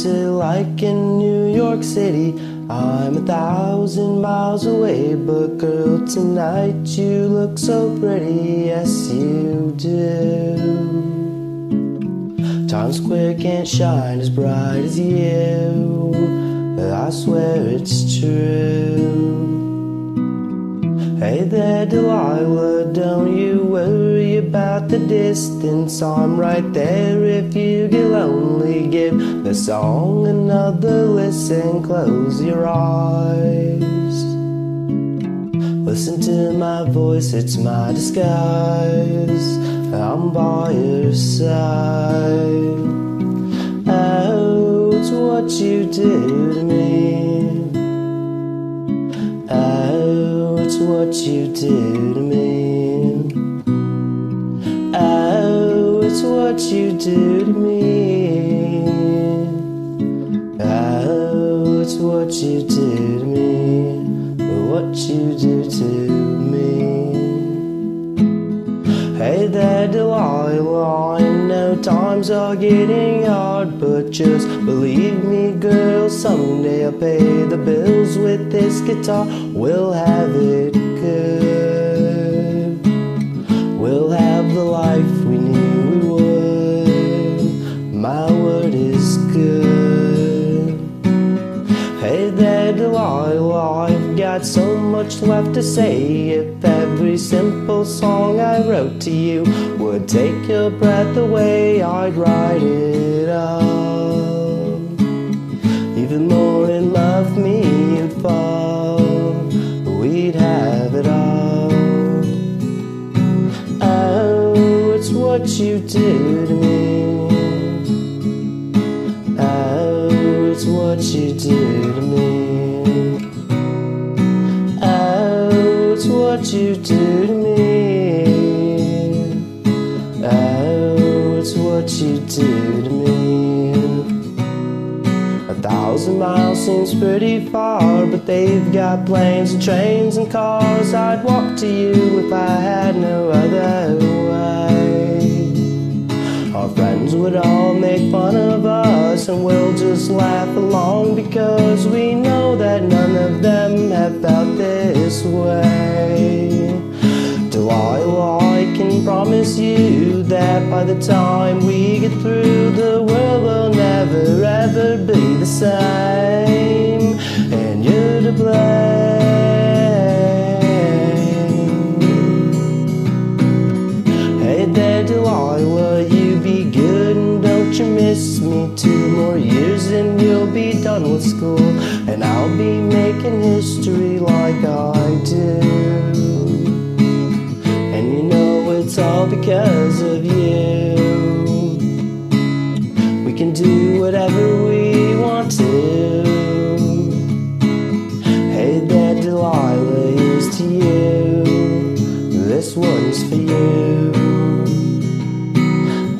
like in New York City. I'm a thousand miles away, but girl, tonight you look so pretty. Yes, you do. Times Square can't shine as bright as you, I swear it's true. Hey there, Delilah, don't you worry about the distance. I'm right there if you get lonely. Give the song another listen, close your eyes. Listen to my voice, it's my disguise. I'm by your side. Oh, it's what you do to me. Oh, it's what you do to me. What you do to me. Oh, it's what you do to me. What you do to me. Hey there, Delilah. I know times are getting hard, but just believe me, girl. Someday I'll pay the bills with this guitar. We'll have it good. We'll have the life much left to say. If every simple song I wrote to you would take your breath away, I'd write it up. Even more in love, me and fall, we'd have it all. Oh, it's what you do to me. Oh, it's what you do to me. What you do to me. Oh, it's what you do to me. A thousand miles seems pretty far, but they've got planes and trains and cars. I'd walk to you if I had no other way. Our friends would all make fun of us, and we'll just laugh along because we know that none of them have felt this way. By the time we get through, the world will never ever be the same, and you're to blame. Hey there, Delilah, you be good and don't you miss me. Two more years and you'll be done with school, and I'll be making history like I do. It's all because of you. We can do whatever we want to. Hey there, Delilah, here's to you. This one's for you.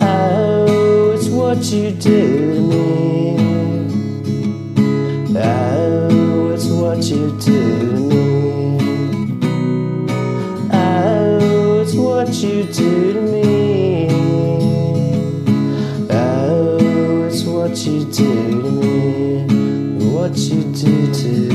Oh, it's what you do to me. Do to me. Oh, it's what you do to me. What you do to